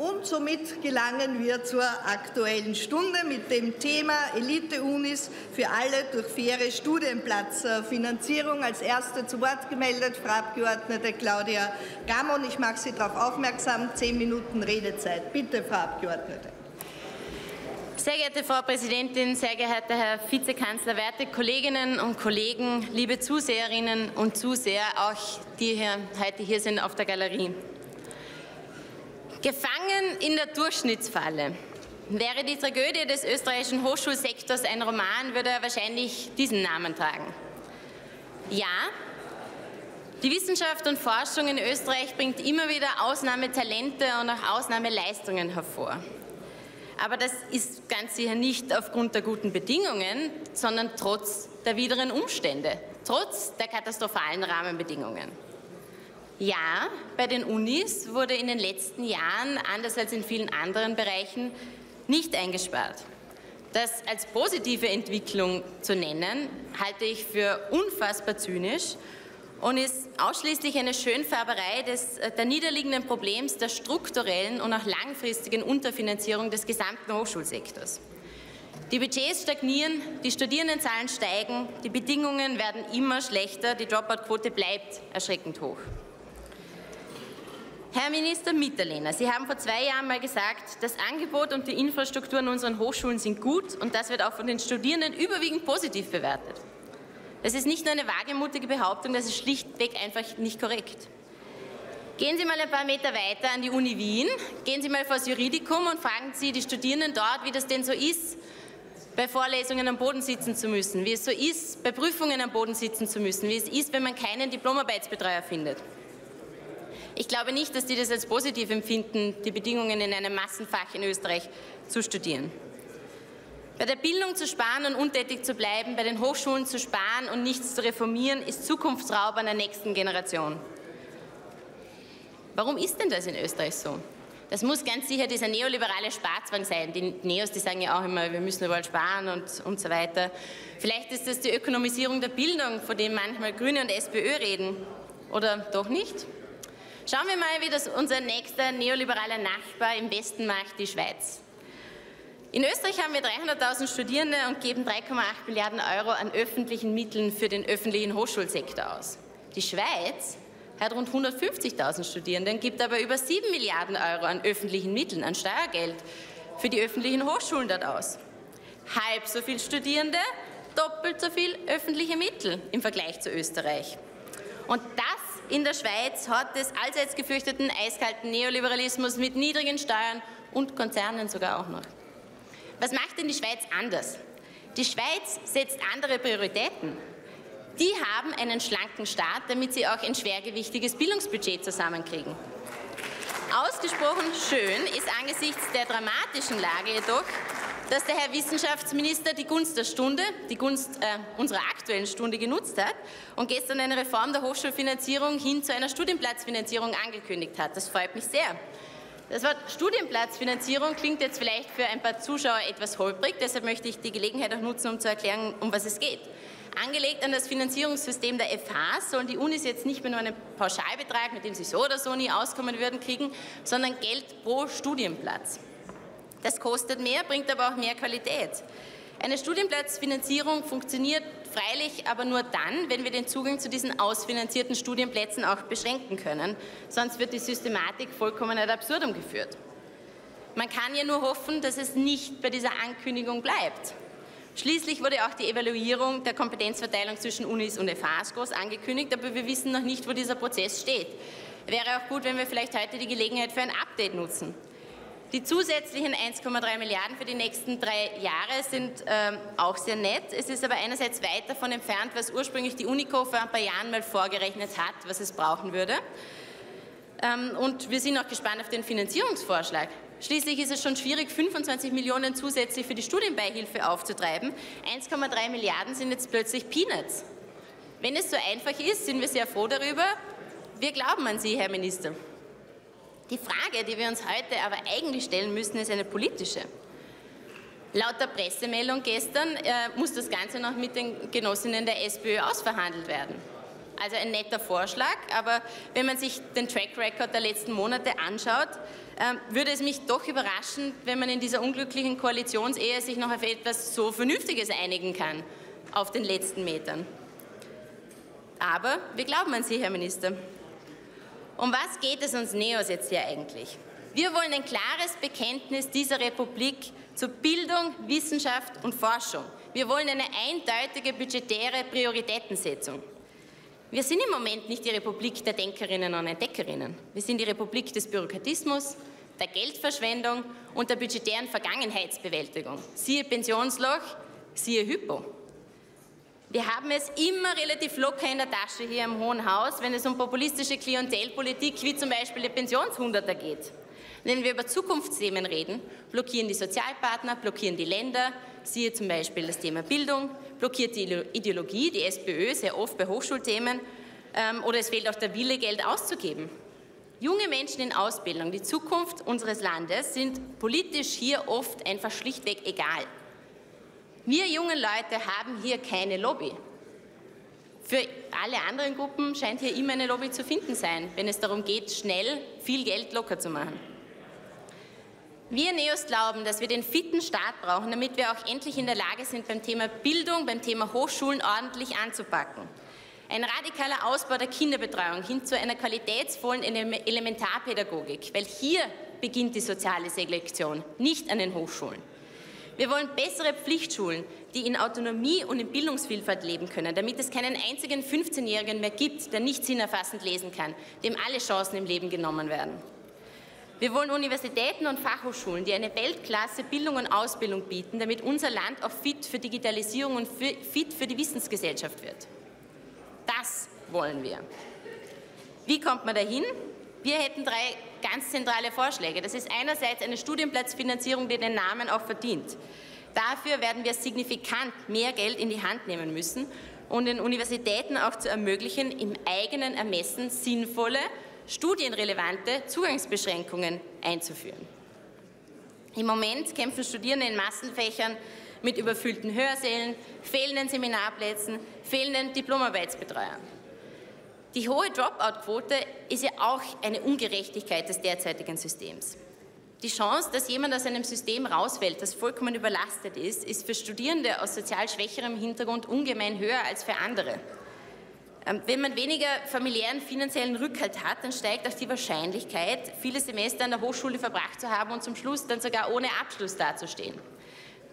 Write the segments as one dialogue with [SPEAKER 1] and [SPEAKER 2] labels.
[SPEAKER 1] Und somit gelangen wir zur Aktuellen Stunde mit dem Thema Elite-Unis für alle durch faire Studienplatzfinanzierung. Als erste zu Wort gemeldet Frau Abgeordnete Claudia Gamon. Ich mache Sie darauf aufmerksam, zehn Minuten Redezeit. Bitte, Frau Abgeordnete.
[SPEAKER 2] Sehr geehrte Frau Präsidentin, sehr geehrter Herr Vizekanzler, werte Kolleginnen und Kollegen, liebe Zuseherinnen und Zuseher, auch die hier, heute hier sind auf der Galerie. Gefangen in der Durchschnittsfalle. Wäre die Tragödie des österreichischen Hochschulsektors ein Roman, würde er wahrscheinlich diesen Namen tragen. Ja, die Wissenschaft und Forschung in Österreich bringt immer wieder Ausnahmetalente und auch Ausnahmeleistungen hervor. Aber das ist ganz sicher nicht aufgrund der guten Bedingungen, sondern trotz der wideren Umstände, trotz der katastrophalen Rahmenbedingungen. Ja, bei den Unis wurde in den letzten Jahren, anders als in vielen anderen Bereichen, nicht eingespart. Das als positive Entwicklung zu nennen, halte ich für unfassbar zynisch und ist ausschließlich eine Schönfärberei des, äh, der niederliegenden Problems der strukturellen und auch langfristigen Unterfinanzierung des gesamten Hochschulsektors. Die Budgets stagnieren, die Studierendenzahlen steigen, die Bedingungen werden immer schlechter, die Dropout-Quote bleibt erschreckend hoch. Herr Minister Mitterlehner, Sie haben vor zwei Jahren mal gesagt, das Angebot und die Infrastruktur an unseren Hochschulen sind gut und das wird auch von den Studierenden überwiegend positiv bewertet. Das ist nicht nur eine wagemutige Behauptung, das ist schlichtweg einfach nicht korrekt. Gehen Sie mal ein paar Meter weiter an die Uni Wien, gehen Sie mal vor das Juridikum und fragen Sie die Studierenden dort, wie das denn so ist, bei Vorlesungen am Boden sitzen zu müssen, wie es so ist, bei Prüfungen am Boden sitzen zu müssen, wie es ist, wenn man keinen Diplomarbeitsbetreuer findet. Ich glaube nicht, dass die das als positiv empfinden, die Bedingungen in einem Massenfach in Österreich zu studieren. Bei der Bildung zu sparen und untätig zu bleiben, bei den Hochschulen zu sparen und nichts zu reformieren, ist Zukunftsraub an der nächsten Generation. Warum ist denn das in Österreich so? Das muss ganz sicher dieser neoliberale Sparzwang sein. Die Neos, die sagen ja auch immer, wir müssen überall sparen und, und so weiter. Vielleicht ist das die Ökonomisierung der Bildung, von dem manchmal Grüne und SPÖ reden. Oder doch nicht? Schauen wir mal, wie das unser nächster neoliberaler Nachbar im Westen macht, die Schweiz. In Österreich haben wir 300.000 Studierende und geben 3,8 Milliarden Euro an öffentlichen Mitteln für den öffentlichen Hochschulsektor aus. Die Schweiz hat rund 150.000 Studierende und gibt aber über 7 Milliarden Euro an öffentlichen Mitteln, an Steuergeld für die öffentlichen Hochschulen dort aus. Halb so viel Studierende, doppelt so viel öffentliche Mittel im Vergleich zu Österreich. Und das in der Schweiz hat des allseits gefürchteten eiskalten Neoliberalismus mit niedrigen Steuern und Konzernen sogar auch noch. Was macht denn die Schweiz anders? Die Schweiz setzt andere Prioritäten. Die haben einen schlanken Staat, damit sie auch ein schwergewichtiges Bildungsbudget zusammenkriegen. Ausgesprochen schön ist angesichts der dramatischen Lage jedoch, dass der Herr Wissenschaftsminister die Gunst der Stunde, die Gunst äh, unserer aktuellen Stunde genutzt hat und gestern eine Reform der Hochschulfinanzierung hin zu einer Studienplatzfinanzierung angekündigt hat. Das freut mich sehr. Das Wort Studienplatzfinanzierung klingt jetzt vielleicht für ein paar Zuschauer etwas holprig, deshalb möchte ich die Gelegenheit auch nutzen, um zu erklären, um was es geht. Angelegt an das Finanzierungssystem der FH sollen die Unis jetzt nicht mehr nur einen Pauschalbetrag, mit dem sie so oder so nie auskommen würden, kriegen, sondern Geld pro Studienplatz. Das kostet mehr, bringt aber auch mehr Qualität. Eine Studienplatzfinanzierung funktioniert freilich aber nur dann, wenn wir den Zugang zu diesen ausfinanzierten Studienplätzen auch beschränken können. Sonst wird die Systematik vollkommen ad absurdum geführt. Man kann ja nur hoffen, dass es nicht bei dieser Ankündigung bleibt. Schließlich wurde auch die Evaluierung der Kompetenzverteilung zwischen Unis und FHs groß angekündigt, aber wir wissen noch nicht, wo dieser Prozess steht. Wäre auch gut, wenn wir vielleicht heute die Gelegenheit für ein Update nutzen. Die zusätzlichen 1,3 Milliarden für die nächsten drei Jahre sind ähm, auch sehr nett. Es ist aber einerseits weit davon entfernt, was ursprünglich die UNICO vor ein paar Jahren mal vorgerechnet hat, was es brauchen würde. Ähm, und wir sind auch gespannt auf den Finanzierungsvorschlag. Schließlich ist es schon schwierig, 25 Millionen zusätzlich für die Studienbeihilfe aufzutreiben. 1,3 Milliarden sind jetzt plötzlich Peanuts. Wenn es so einfach ist, sind wir sehr froh darüber. Wir glauben an Sie, Herr Minister. Die Frage, die wir uns heute aber eigentlich stellen müssen, ist eine politische. Laut der Pressemeldung gestern äh, muss das Ganze noch mit den Genossinnen der SPÖ ausverhandelt werden. also ein netter Vorschlag, aber wenn man sich den Track Record der letzten Monate anschaut, ähm, würde es mich doch überraschen, wenn man in dieser unglücklichen Koalitionsehe sich noch auf etwas so Vernünftiges einigen kann, auf den letzten Metern. Aber wir glauben an Sie, Herr Minister. Um was geht es uns Neos jetzt hier eigentlich? Wir wollen ein klares Bekenntnis dieser Republik zu Bildung, Wissenschaft und Forschung. Wir wollen eine eindeutige budgetäre Prioritätensetzung. Wir sind im Moment nicht die Republik der Denkerinnen und Entdeckerinnen. Wir sind die Republik des Bürokratismus, der Geldverschwendung und der budgetären Vergangenheitsbewältigung. Siehe Pensionsloch, siehe Hypo. Wir haben es immer relativ locker in der Tasche hier im Hohen Haus, wenn es um populistische Klientelpolitik wie zum Beispiel die Pensionshunderter geht. Wenn wir über Zukunftsthemen reden, blockieren die Sozialpartner, blockieren die Länder, siehe zum Beispiel das Thema Bildung, blockiert die Ideologie, die SPÖ, sehr oft bei Hochschulthemen, ähm, oder es fehlt auch der Wille, Geld auszugeben. Junge Menschen in Ausbildung, die Zukunft unseres Landes, sind politisch hier oft einfach schlichtweg egal. Wir jungen Leute haben hier keine Lobby. Für alle anderen Gruppen scheint hier immer eine Lobby zu finden sein, wenn es darum geht, schnell viel Geld locker zu machen. Wir Neos glauben, dass wir den fitten Staat brauchen, damit wir auch endlich in der Lage sind, beim Thema Bildung, beim Thema Hochschulen ordentlich anzupacken. Ein radikaler Ausbau der Kinderbetreuung hin zu einer qualitätsvollen Elementarpädagogik, weil hier beginnt die soziale Selektion, nicht an den Hochschulen. Wir wollen bessere Pflichtschulen, die in Autonomie und in Bildungsvielfalt leben können, damit es keinen einzigen 15-Jährigen mehr gibt, der nicht sinnerfassend lesen kann, dem alle Chancen im Leben genommen werden. Wir wollen Universitäten und Fachhochschulen, die eine Weltklasse Bildung und Ausbildung bieten, damit unser Land auch fit für Digitalisierung und fit für die Wissensgesellschaft wird. Das wollen wir. Wie kommt man dahin? Wir hätten drei ganz zentrale Vorschläge. Das ist einerseits eine Studienplatzfinanzierung, die den Namen auch verdient. Dafür werden wir signifikant mehr Geld in die Hand nehmen müssen und den Universitäten auch zu ermöglichen, im eigenen Ermessen sinnvolle studienrelevante Zugangsbeschränkungen einzuführen. Im Moment kämpfen Studierende in Massenfächern mit überfüllten Hörsälen, fehlenden Seminarplätzen, fehlenden Diplomarbeitsbetreuern. Die hohe Dropout-Quote ist ja auch eine Ungerechtigkeit des derzeitigen Systems. Die Chance, dass jemand aus einem System rausfällt, das vollkommen überlastet ist, ist für Studierende aus sozial schwächerem Hintergrund ungemein höher als für andere. Ähm, wenn man weniger familiären finanziellen Rückhalt hat, dann steigt auch die Wahrscheinlichkeit, viele Semester an der Hochschule verbracht zu haben und zum Schluss dann sogar ohne Abschluss dazustehen.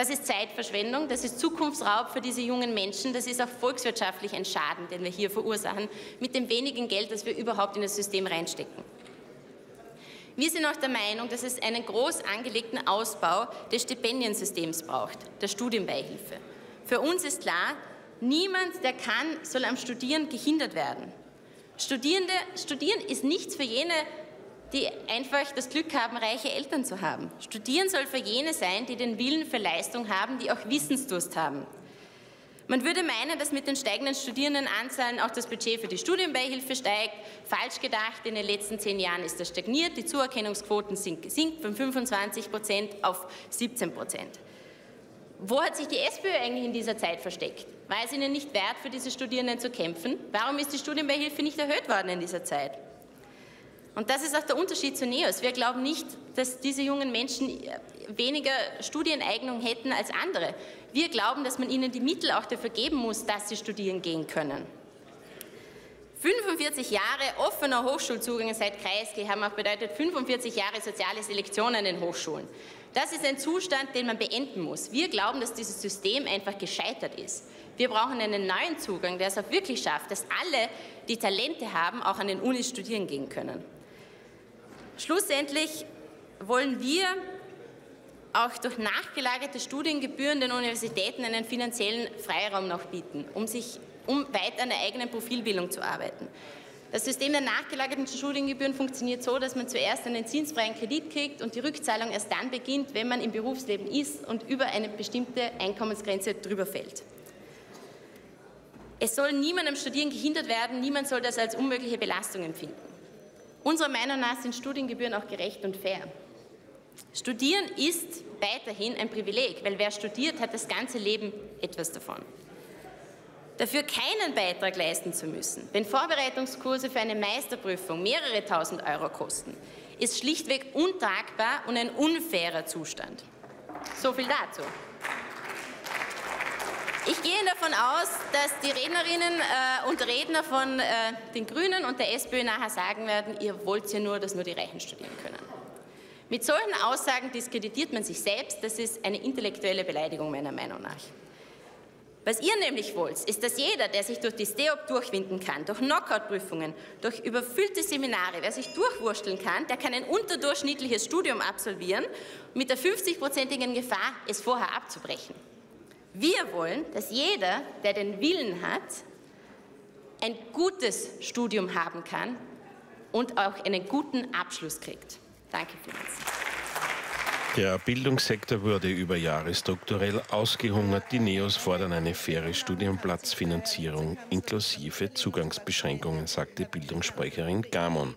[SPEAKER 2] Das ist Zeitverschwendung, das ist Zukunftsraub für diese jungen Menschen, das ist auch volkswirtschaftlich ein Schaden, den wir hier verursachen, mit dem wenigen Geld, das wir überhaupt in das System reinstecken. Wir sind auch der Meinung, dass es einen groß angelegten Ausbau des Stipendiensystems braucht, der Studienbeihilfe. Für uns ist klar, Niemand, der kann, soll am Studieren gehindert werden. Studierende, Studieren ist nichts für jene, die einfach das Glück haben, reiche Eltern zu haben. Studieren soll für jene sein, die den Willen für Leistung haben, die auch Wissensdurst haben. Man würde meinen, dass mit den steigenden Studierendenanzahlen auch das Budget für die Studienbeihilfe steigt. Falsch gedacht, in den letzten zehn Jahren ist das stagniert. Die Zuerkennungsquoten sinkt, sinkt von 25 Prozent auf 17 Prozent. Wo hat sich die SPÖ eigentlich in dieser Zeit versteckt? War es ihnen nicht wert, für diese Studierenden zu kämpfen? Warum ist die Studienbeihilfe nicht erhöht worden in dieser Zeit? Und das ist auch der Unterschied zu NEOS. Wir glauben nicht, dass diese jungen Menschen weniger Studieneignung hätten als andere. Wir glauben, dass man ihnen die Mittel auch dafür geben muss, dass sie studieren gehen können. 45 Jahre offener Hochschulzugang seit Kreisky haben auch bedeutet 45 Jahre soziale Selektion an den Hochschulen. Das ist ein Zustand, den man beenden muss. Wir glauben, dass dieses System einfach gescheitert ist. Wir brauchen einen neuen Zugang, der es auch wirklich schafft, dass alle, die Talente haben, auch an den Unis studieren gehen können. Schlussendlich wollen wir auch durch nachgelagerte Studiengebühren den Universitäten einen finanziellen Freiraum noch bieten, um, sich, um weiter an der eigenen Profilbildung zu arbeiten. Das System der nachgelagerten Studiengebühren funktioniert so, dass man zuerst einen zinsfreien Kredit kriegt und die Rückzahlung erst dann beginnt, wenn man im Berufsleben ist und über eine bestimmte Einkommensgrenze drüber fällt. Es soll niemand am Studieren gehindert werden, niemand soll das als unmögliche Belastung empfinden. Unserer Meinung nach sind Studiengebühren auch gerecht und fair. Studieren ist weiterhin ein Privileg, weil wer studiert, hat das ganze Leben etwas davon. dafür keinen Beitrag leisten zu müssen, wenn Vorbereitungskurse für eine Meisterprüfung mehrere tausend Euro kosten, ist schlichtweg untragbar und ein unfairer Zustand. So viel dazu. Ich gehe davon aus, dass die Rednerinnen äh, und Redner von äh, den Grünen und der SPÖ nachher sagen werden, ihr wollt ja nur, dass nur die Reichen studieren können. Mit solchen Aussagen diskreditiert man sich selbst. Das ist eine intellektuelle Beleidigung meiner Meinung nach. Was ihr nämlich wollt, ist, dass jeder, der sich durch die STEOP durchwinden kann, durch Knockout-Prüfungen, durch überfüllte Seminare, wer sich durchwursteln kann, der kann ein unterdurchschnittliches Studium absolvieren, mit der 50-prozentigen Gefahr, es vorher abzubrechen. Wir wollen, dass jeder, der den Willen hat, ein gutes Studium haben kann und auch einen guten Abschluss kriegt. Danke vielmals.
[SPEAKER 3] Der Bildungssektor wurde über Jahre strukturell ausgehungert. Die NEOS fordern eine faire Studienplatzfinanzierung inklusive Zugangsbeschränkungen, sagte Bildungssprecherin Gamon.